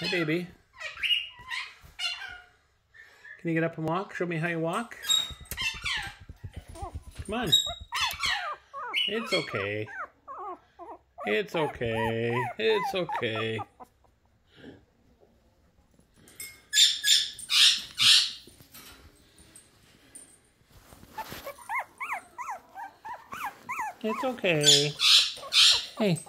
Hey, baby. Can you get up and walk? Show me how you walk. Come on. It's okay. It's okay. It's okay. It's okay. Hey.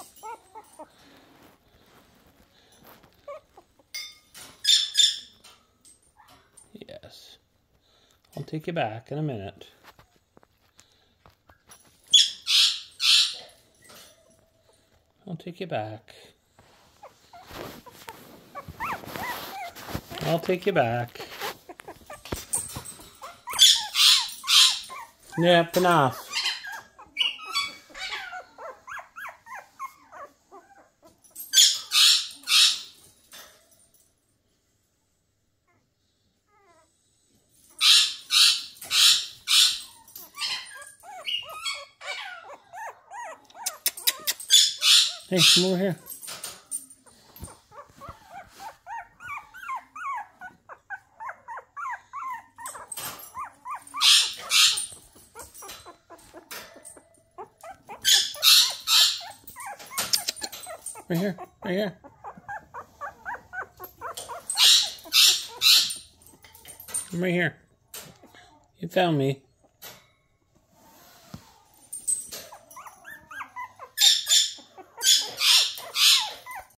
I'll take you back in a minute. I'll take you back. I'll take you back. Yep, enough. Hey, come over here. Right here, right here. I'm right here. You found me.